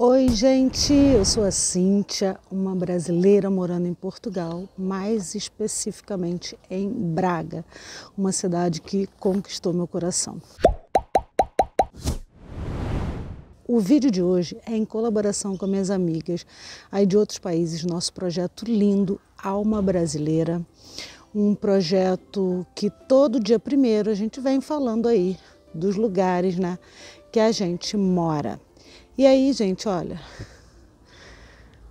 Oi, gente, eu sou a Cíntia, uma brasileira morando em Portugal, mais especificamente em Braga, uma cidade que conquistou meu coração. O vídeo de hoje é em colaboração com minhas amigas aí de outros países, nosso projeto lindo Alma Brasileira, um projeto que todo dia primeiro a gente vem falando aí dos lugares né, que a gente mora. E aí, gente, olha.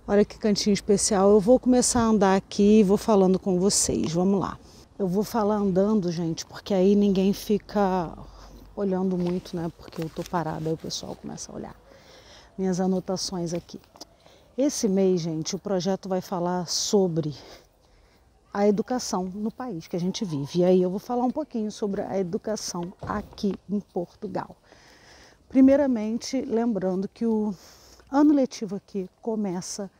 Olha que cantinho especial. Eu vou começar a andar aqui e vou falando com vocês. Vamos lá. Eu vou falar andando, gente, porque aí ninguém fica olhando muito, né? Porque eu tô parada, aí o pessoal começa a olhar. Minhas anotações aqui. Esse mês, gente, o projeto vai falar sobre a educação no país que a gente vive. E aí eu vou falar um pouquinho sobre a educação aqui em Portugal. Primeiramente, lembrando que o ano letivo aqui começa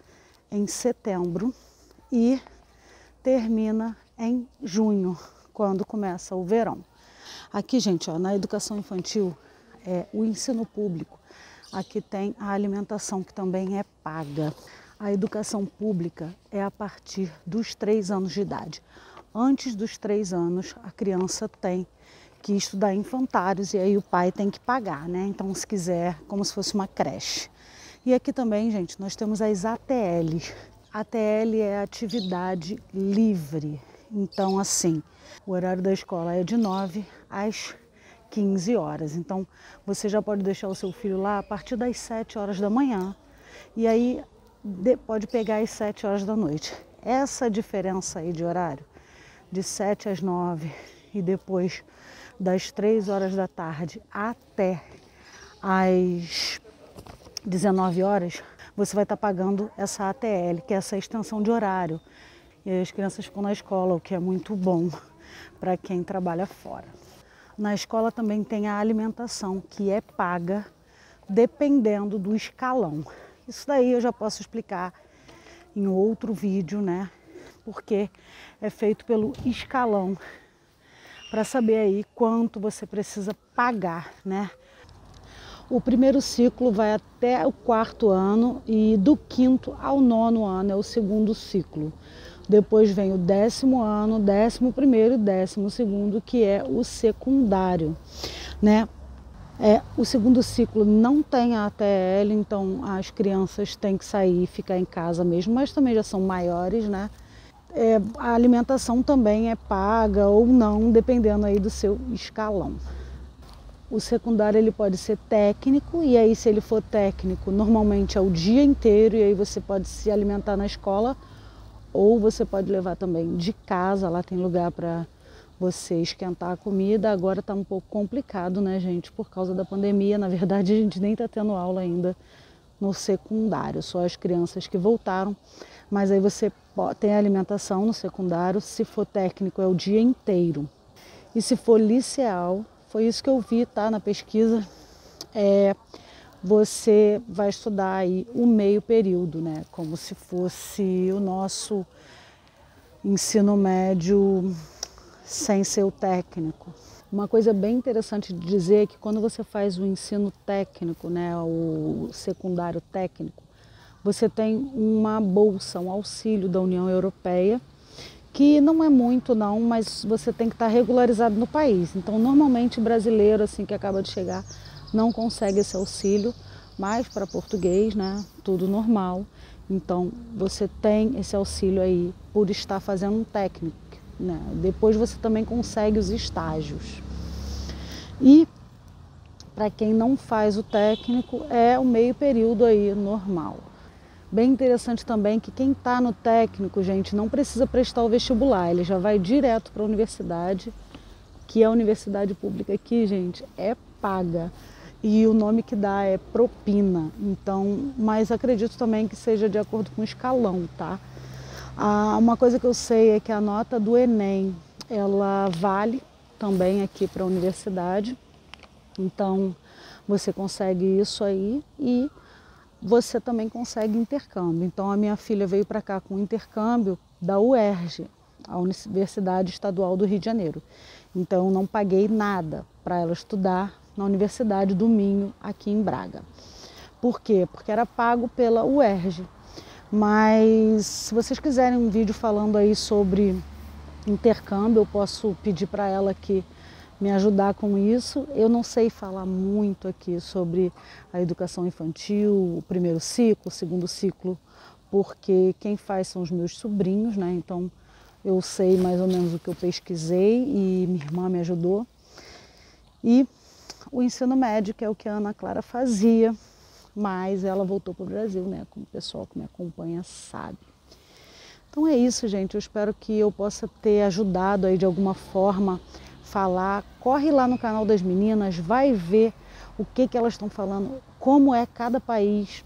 em setembro e termina em junho, quando começa o verão. Aqui, gente, ó, na educação infantil, é o ensino público. Aqui tem a alimentação que também é paga. A educação pública é a partir dos três anos de idade. Antes dos três anos, a criança tem que estudar infantários e aí o pai tem que pagar, né? Então, se quiser, como se fosse uma creche. E aqui também, gente, nós temos as ATLs. ATL é atividade livre. Então, assim, o horário da escola é de 9 às 15 horas. Então, você já pode deixar o seu filho lá a partir das 7 horas da manhã. E aí pode pegar às 7 horas da noite. Essa diferença aí de horário, de 7 às 9 e depois das 3 horas da tarde até às 19 horas, você vai estar pagando essa ATL, que é essa extensão de horário. E as crianças ficam na escola, o que é muito bom para quem trabalha fora. Na escola também tem a alimentação, que é paga dependendo do escalão. Isso daí eu já posso explicar em outro vídeo, né? Porque é feito pelo escalão para saber aí quanto você precisa pagar, né? O primeiro ciclo vai até o quarto ano e do quinto ao nono ano é o segundo ciclo. Depois vem o décimo ano, décimo primeiro e décimo segundo, que é o secundário, né? É, o segundo ciclo não tem a ATL, então as crianças têm que sair e ficar em casa mesmo, mas também já são maiores, né? É, a alimentação também é paga ou não, dependendo aí do seu escalão. O secundário ele pode ser técnico e aí se ele for técnico, normalmente é o dia inteiro e aí você pode se alimentar na escola ou você pode levar também de casa, lá tem lugar para você esquentar a comida. Agora está um pouco complicado, né, gente, por causa da pandemia. Na verdade, a gente nem está tendo aula ainda no secundário, só as crianças que voltaram. Mas aí você tem alimentação no secundário, se for técnico é o dia inteiro. E se for liceal, foi isso que eu vi, tá, na pesquisa, é, você vai estudar aí o meio período, né, como se fosse o nosso ensino médio sem ser o técnico. Uma coisa bem interessante de dizer é que quando você faz o ensino técnico, né, o secundário técnico, você tem uma bolsa, um auxílio da União Europeia, que não é muito não, mas você tem que estar regularizado no país. Então, normalmente brasileiro assim que acaba de chegar não consegue esse auxílio, mas para português, né, tudo normal. Então, você tem esse auxílio aí por estar fazendo um técnico. Né? Depois você também consegue os estágios. E para quem não faz o técnico, é o meio período aí normal. Bem interessante também que quem está no técnico, gente, não precisa prestar o vestibular, ele já vai direto para a universidade, que a universidade pública aqui, gente, é paga. E o nome que dá é propina. Então, mas acredito também que seja de acordo com o escalão, tá? Ah, uma coisa que eu sei é que a nota do Enem, ela vale também aqui para a universidade. Então, você consegue isso aí e você também consegue intercâmbio. Então, a minha filha veio para cá com intercâmbio da UERJ, a Universidade Estadual do Rio de Janeiro. Então, não paguei nada para ela estudar na Universidade do Minho, aqui em Braga. Por quê? Porque era pago pela UERJ. Mas se vocês quiserem um vídeo falando aí sobre intercâmbio, eu posso pedir para ela que me ajudar com isso. Eu não sei falar muito aqui sobre a educação infantil, o primeiro ciclo, o segundo ciclo, porque quem faz são os meus sobrinhos, né? Então eu sei mais ou menos o que eu pesquisei e minha irmã me ajudou. E o ensino médio, que é o que a Ana Clara fazia, mas ela voltou para o Brasil, né? Como o pessoal que me acompanha sabe. Então é isso, gente. Eu espero que eu possa ter ajudado aí de alguma forma falar. Corre lá no canal das meninas, vai ver o que, que elas estão falando, como é cada país.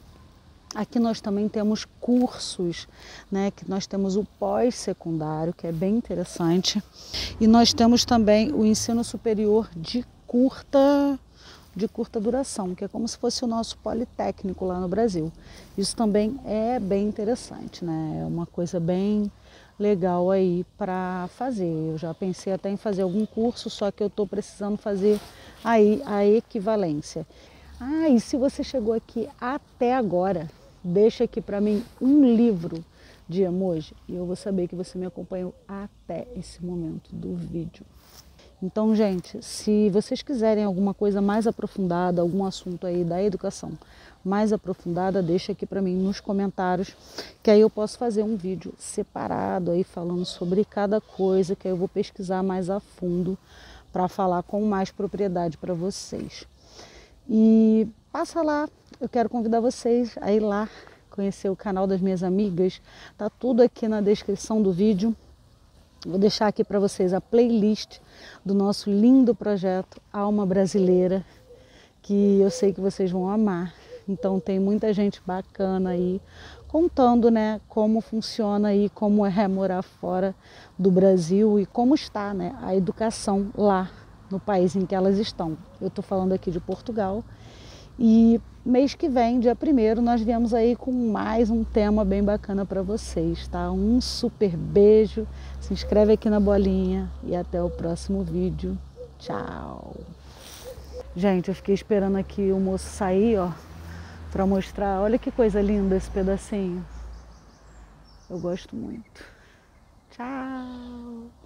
Aqui nós também temos cursos, né, que nós temos o pós-secundário, que é bem interessante, e nós temos também o ensino superior de curta de curta duração, que é como se fosse o nosso politécnico lá no Brasil. Isso também é bem interessante, né? É uma coisa bem legal aí para fazer. Eu já pensei até em fazer algum curso, só que eu estou precisando fazer aí a equivalência. Ah, e se você chegou aqui até agora, deixa aqui para mim um livro de emoji e eu vou saber que você me acompanhou até esse momento do vídeo. Então, gente, se vocês quiserem alguma coisa mais aprofundada, algum assunto aí da educação mais aprofundada, deixa aqui para mim nos comentários, que aí eu posso fazer um vídeo separado aí falando sobre cada coisa, que aí eu vou pesquisar mais a fundo para falar com mais propriedade para vocês. E passa lá, eu quero convidar vocês a ir lá conhecer o canal das minhas amigas. Tá tudo aqui na descrição do vídeo. Vou deixar aqui para vocês a playlist do nosso lindo projeto Alma Brasileira, que eu sei que vocês vão amar. Então tem muita gente bacana aí contando, né, como funciona aí, como é morar fora do Brasil e como está, né, a educação lá no país em que elas estão. Eu estou falando aqui de Portugal e mês que vem, dia primeiro, nós viemos aí com mais um tema bem bacana para vocês, tá? Um super beijo, se inscreve aqui na bolinha e até o próximo vídeo. Tchau! Gente, eu fiquei esperando aqui o moço sair, ó, para mostrar. Olha que coisa linda esse pedacinho. Eu gosto muito. Tchau!